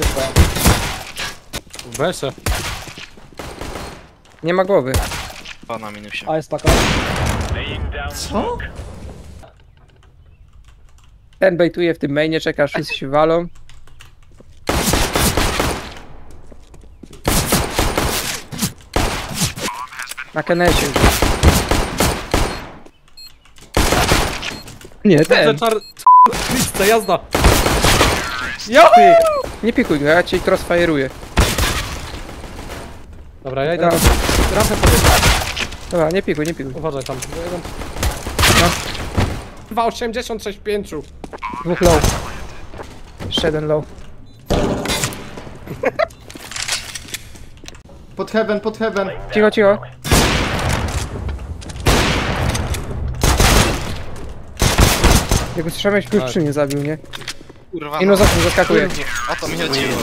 Typa. W. Nie ma głowy. O, na minusie. A jest paka. Co? Ten bejtuje w tym mainie, czeka, wszyscy się walą. Na kenecie. Nie, ten. Czar... Lista, jazda. Ty, nie pikuj go, ja cię crossfire'uję. Dobra, ja idę Dobra. na rampę podjeżdżę. Dobra, nie pikuj, nie pikuj. Uważaj tam. Jeden... No. 2,86 pięciu. Dwóch low. Jeszcze jeden low. Pod heaven, pod heaven. Cicho, cicho. Jak słyszałeś, klucz Tak. przy mnie zabił, nie? Kurwa, I no za tym zaskakuje. o to mi chodziło.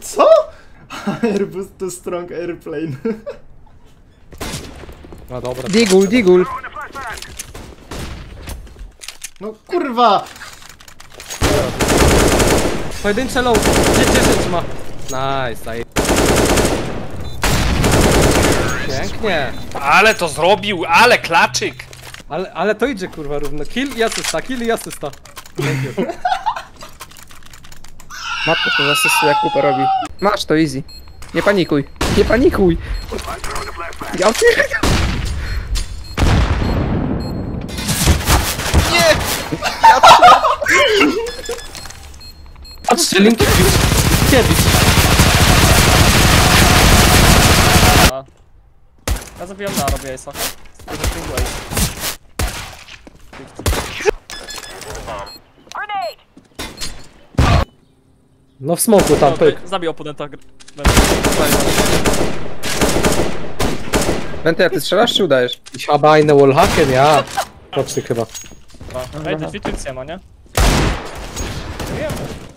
Co? Airbus to strong airplane. No dobra. Digul, digul. No kurwa! Pojedyncze low. 10 ma. Nice, daj. Pięknie. Ale to zrobił, ale klaczyk! Ale, ale to idzie kurwa równo. Kill i asysta, kill i asysta. Thank you. Matko, to zasystu jak kupę robi. Masz to easy. Nie panikuj. Nie panikuj. Ja pierdolę. Patrzcie, Linkiewicz. Linkiewicz. A. Ja zabijam na robię Ace'a. No w smoku tam, pyk. Zabił oponenta. gr- Wenter, ty strzelasz czy udajesz? Siabajne wallhackiem, ja. Toksik chyba. Dobra. Ej, defeat ma, nie?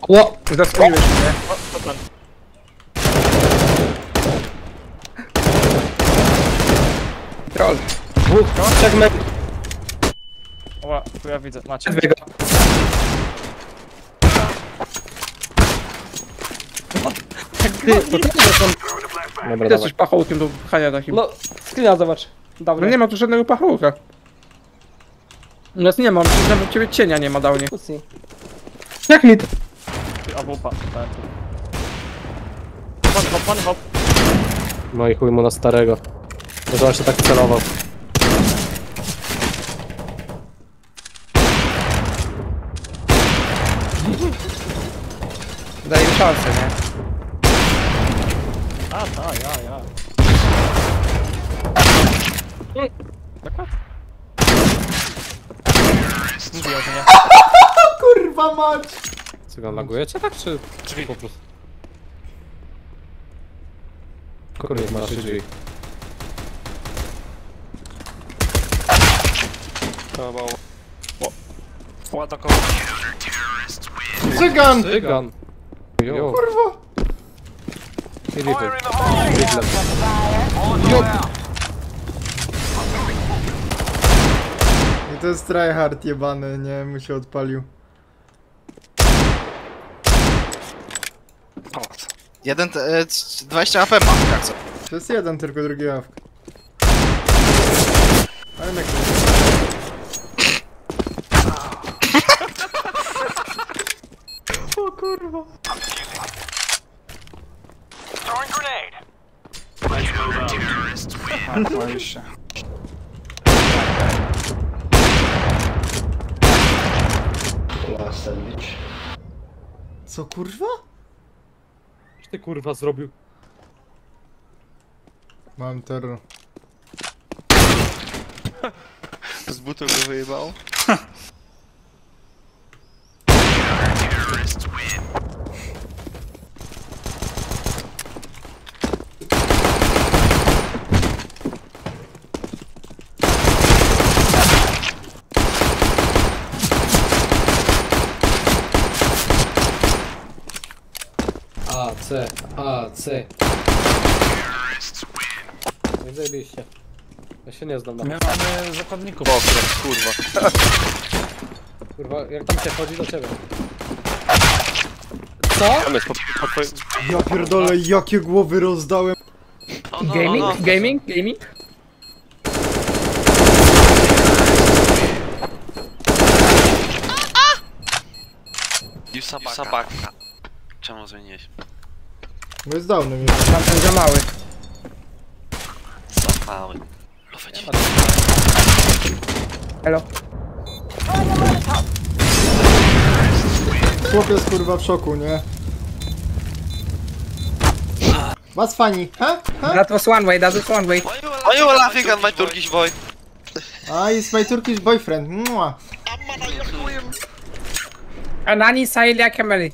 Ło! Zasłoniłeś mnie. O, to ten. Troll. Dwóch, trzech metrów. Oła, tu ja widzę, macie. Dwie Ty, to też są... Dobra, Ty dawaj. jesteś pachołkiem do pchania takim. No, screena zobacz. No Dawno. nie ma tu żadnego pachołka. U nas nie ma, on nawet ciebie cienia nie ma downie. Pussy. Jak mi to? A wupa. tak. One hop, one hop. No i chuj mu na starego. Może on się tak celował. Daje mi szansę, nie? A, ta, ja, ja. Mówiłem, że nie. Kurwa mać! Cygan lagujecie tak, czy... Drzwi. Po prostu. Kurde, masz drzwi. Ładno koło. Cygan! Cygan. Jo. Kurwa! Filipy. I to jest tryhard jebany, nie? Mu się odpalił. Jeden, e, c- 20 AP mam, jak co? To jest jeden, tylko drugi awk. Ale jak O kurwa. Co kurwa? Co ty kurwa zrobił? Mam terror. Z butu go wyjebał. A, C, A, C. Nie zajebiście. Ja się nie znam na My mamy zakładników. Okręt, kurwa. Kurwa, jak tam się chodzi do ciebie. Co? Tam jest po, po twoim... Ja pierdolę, jakie głowy rozdałem. Gaming? Gaming? Gaming? Sabaka. Czemu zmieniłeś? No jest downy mi. Tamten za mały. Za mały. Lufeć. Elo. Chłop jest kurwa w szoku, nie? Was funny, ha? Ha? That was one way, that was one way. Why you laughing at my Turkish boy? Ah, it's my Turkish boyfriend. Mwah. Anani Sailia Kameli.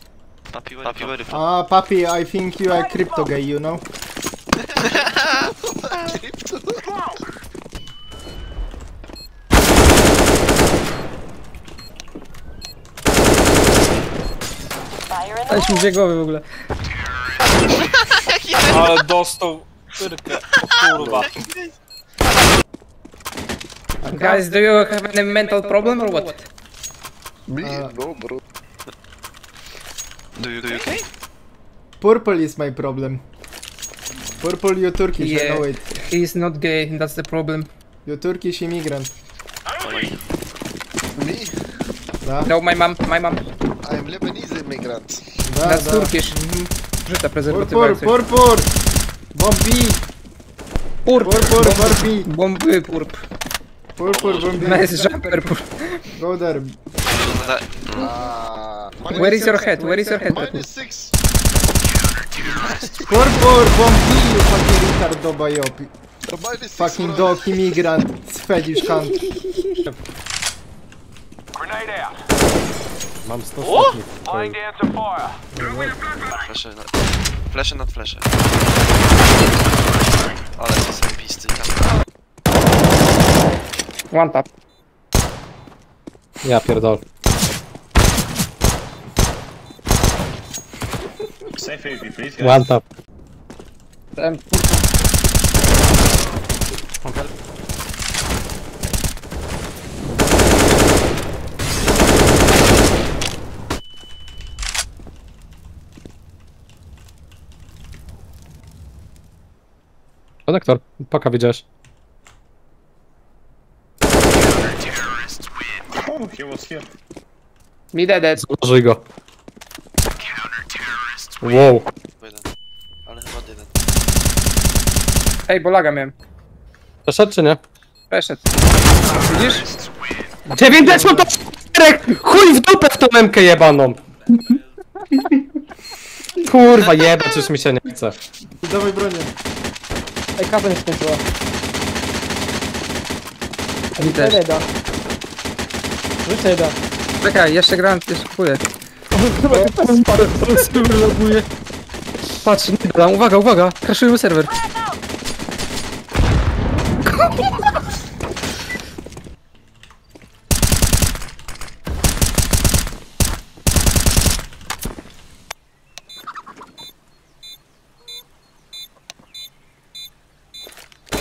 Papi, papi, where from? Ah, papi, I think you are crypto gay, you know? Dać mu dwie głowy w ogóle. Ale dostał pyrkę. O kurwa. Guys, do you have any mental problem or what? Me? No, bro. Do you, do you okay? Purple is my problem. Purple, you Turkish, I Yeah. know it. He is not gay, that's the problem. You Turkish immigrant. Me? Da, No, my mom, my mom. I'm Lebanese immigrant. da, That's da. Turkish. Rzuta prezerwatywa. Purpur, purpur! Bombi! Purp. Purpur, bombi! Bomby purp. Purpur, bombi! Nice jumper purp. Go there. Ah. Where is your head? Where is your head? Minus six. Bombi! Fucking retard dobajopi. Minus six. Fucking bro. dog immigrant. Swedish cunt. Mam 100 stopni. flesze, na, flesze nad flesze. Ale to są pisty. One tap. Ja pierdol. One tap. Ten Konektor, paka widziałeś. Me dead dead. Złożyj go. Wow. Jeden. Ale chyba jeden. Ej, bo laga miałem. Przeszedł czy nie? Przeszedł. Widzisz? 90 to czterech! Chuj w dupę w tą memkę jebaną! Kurwa jebać, już mi się nie chce. Dawaj bronię. Ej, kasa nie skończyła. Reda. Rzucę jeden. Czekaj, jeszcze gram, jeszcze kupuję. Patrz, nie da, uwaga, uwaga, crashuję serwer.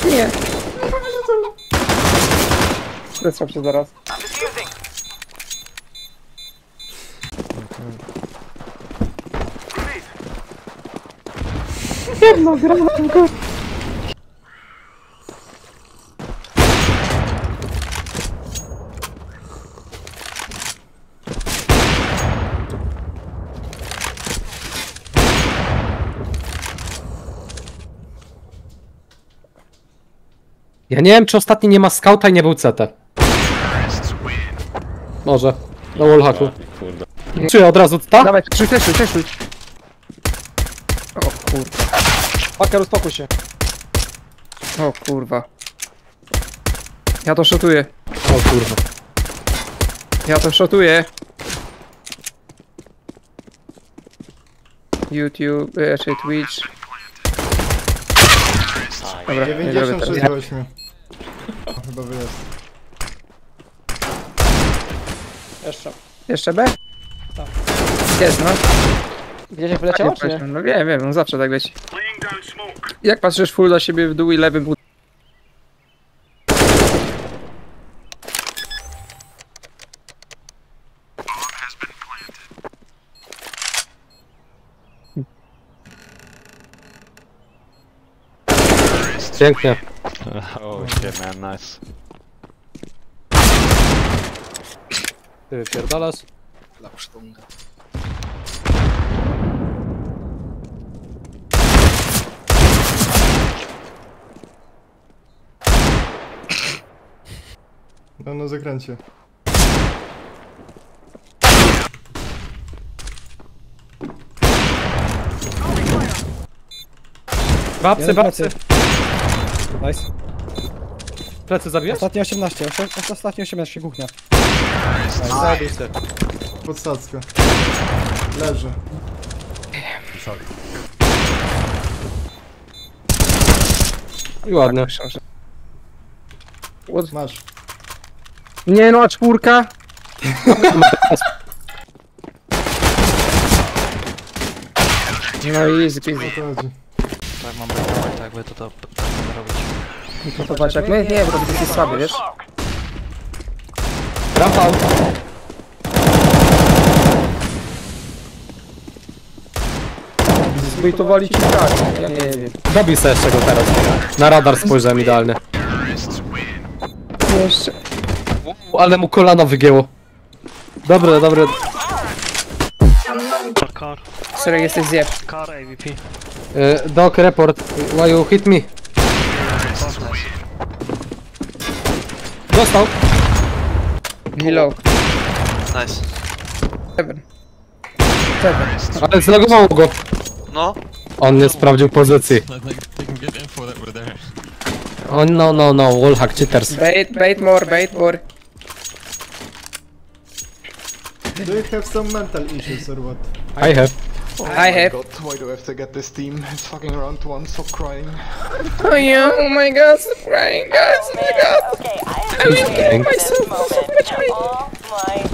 Nie. Zesłał się zaraz. Ja nie wiem, czy ostatni nie ma skauta i nie był CT. Może. Na wallhacku. Czy od razu ta? Dawaj, teszuj, teszuj, teszuj. O kurwa, Paker, uspokój się. o kurwa. Ja to szotuję, O kurwa. ja to szotuję. YouTube, e, czy Twitch. Dobra, nie zrobię 96 teraz. do 8. Chyba wyjazd. Jeszcze. Jeszcze B? Jest, no. Wiesz jak wyleciało, czy nie? No wiem, wiem, on zawsze tak leci. Jak patrzysz full do siebie w dół i lewym pół... Pięknie. Oh shit man, nice. Ty wypierdalasz? Dla sztunga. No, no zakręcie. Babcy, babcy. Nice. Plecy zabijasz? Ostatnie 18, osiem- ostatnie 18 kuchnia. Zajebiście. Podsadzka. Leży. I ładnie. Masz. Nie no, a czwórka? No easy peasy. O to chodzi. Tak, mam blokować, tak jakby to to tak będę robić. No to patrz jak my? Nie, bo to jest słaby, wiesz? Rafał. Zbejtowali ci tak, ja nie wiem. Dobij sobie jeszcze go teraz. Na radar spojrzałem idealnie. Jeszcze. Ale mu kolano wygięło. Dobre, dobre. Serio jesteś zjeb. car AVP. E, Doc, report. Why you hit me? Dostał. Hello. Nice. Seven. Seven. Ale zlogowało go. No. On nie sprawdził pozycji. O no no no, wallhack cheaters. Bait, bait more, bait more. Do you have some mental issues or what? I have. I have. God, why do I have to get this team? It's fucking round one, stop crying. Oh yeah, oh my god, stop crying, guys, oh my god. I will kill myself. Much pain.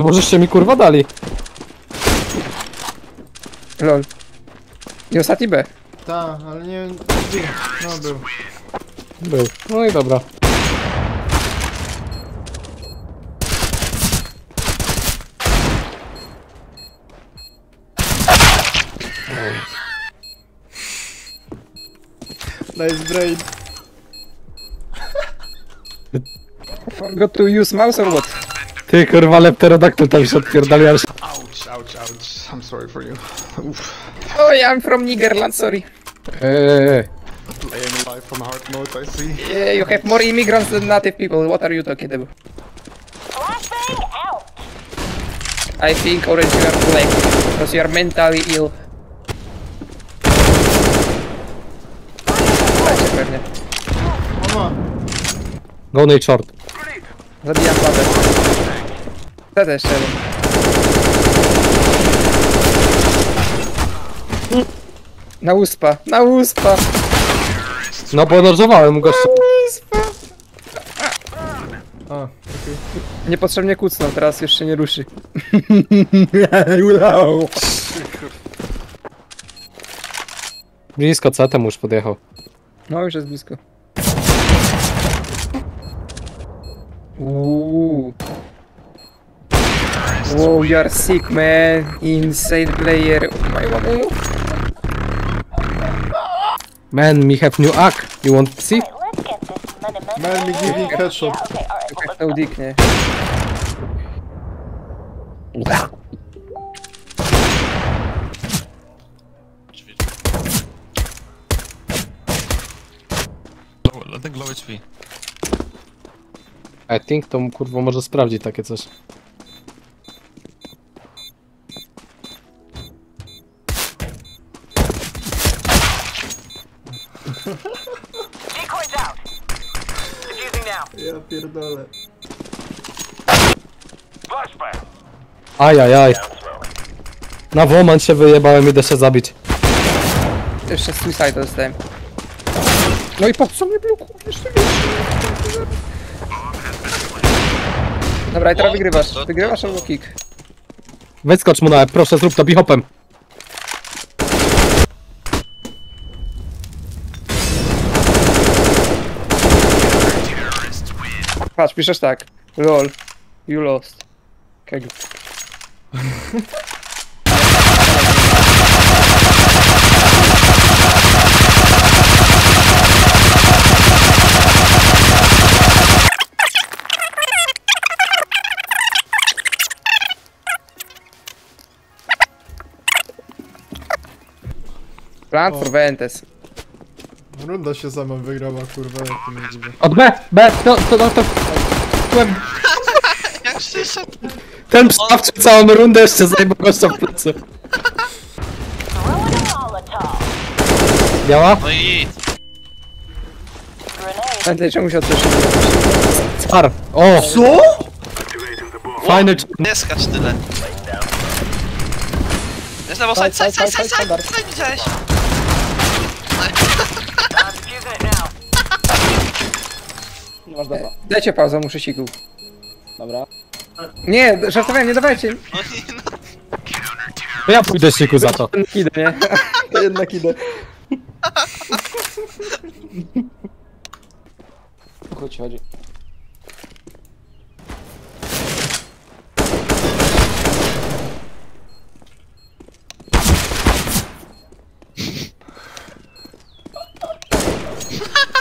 Możeście mi kurwa dali. Lol. I ostatni B. Ta, ale nie wiem. No był. Był. No i dobra. Nice brain. Forgot to use mouse or what? Ty kurwa lepterodaktyl tam się odpierdaliłeś. Ouch, ouch, ouch. I'm sorry for you. Oof. Oh yeah, I'm from Nigerland, sorry. Eee. Playing live from hard mode, I see. Yeah, you have more immigrants than native people. What are you talking about? I think orange you are black because you are mentally ill. Mama! Go Nate short. Zabijam babę. Co też jeden. Na uspa, na uspa! No bo nożowałem gościa. A, Niepotrzebnie kucnął, teraz już się nie ruszy. Blisko C temu już podjechał. No już jest blisko. Uuu. Wow, you are sick man. Insane player. Oh my god. Man, we have new ack. You want to see? man me giving headshot. Jak to udiknie. I think to kurwa może sprawdzić takie coś. Ja pierdolę. Ajajaj. Na woman się wyjebałem, idę się zabić. Jeszcze suicide dostałem. No i po co mnie blokujesz? Jeszcze Dobra, i teraz wygrywasz. Wygrywasz albo kick. Wyskocz mu na łeb, proszę, zrób to bichopem. Patrz, piszesz tak. LOL. You lost. Keg. Plant for Ventes. Runda się sama wygrała, kurwa, jak to nie dziwię. Od B, B, to, to, to, to. Byłem. Jak przyszedł? Ten przystawczy całą rundę jeszcze zajebał gościa w plecy. Biała? No i Pamiętaj, czemu się? Spar. O! Co? Fajny cz- nie skacz tyle. Jest lewo, side, side, side, side, side, side, widziałeś? Masz dobra. Dajcie pauzę, muszę siku. Dobra. Nie, żartowałem, nie dawajcie. No no. To ja pójdę siku za to. Idę, nie? To jednak idę. Ci chodzi.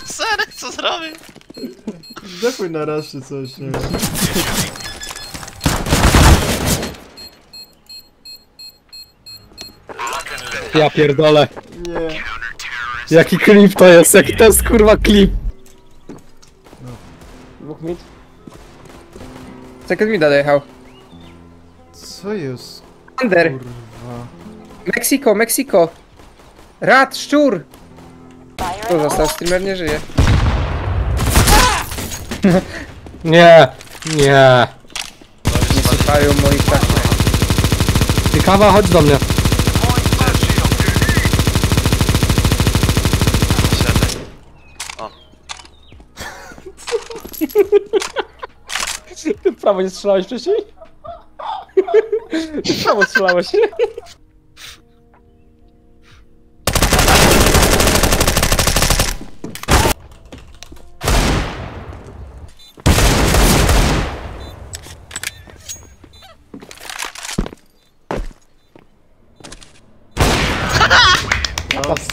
Serek, co zrobił? Zdechuj na raz czy coś, nie wiem. Ja pierdolę. Nie. Jaki klip to jest, jaki to jest kurwa klip. Dwóch mid. Second mi dojechał. Co jest? Under. Kurwa. Meksiko, Meksiko. Rat, szczur. Tu został, streamer nie żyje. Nie, nie. Nie słuchają moich tak. Ciekawa, chodź do mnie. Siadaj. Ty w prawo nie strzelałeś wcześniej? Ty prawo strzelałeś.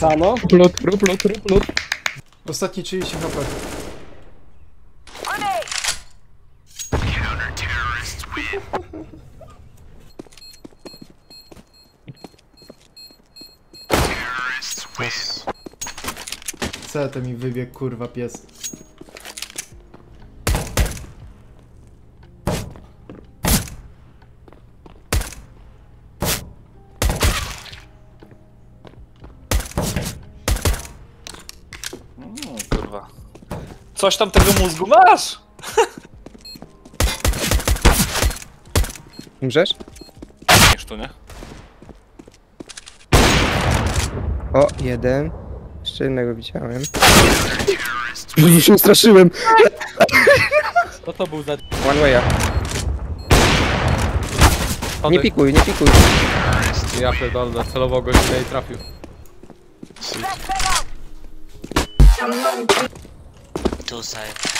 Passano. Plut, plut, plut, plut, plut. Ostatni 30 HP. CT mi wybiegł, kurwa, pies. Coś tam tego mózgu masz? Umrzesz? Niż tu, nie? O, jeden. Jeszcze jednego widziałem. Już się ustraszyłem. Co to był za... One way'a. Nie pikuj, nie pikuj. Ja pierdolę, celowo gościa i trafił. Tu side.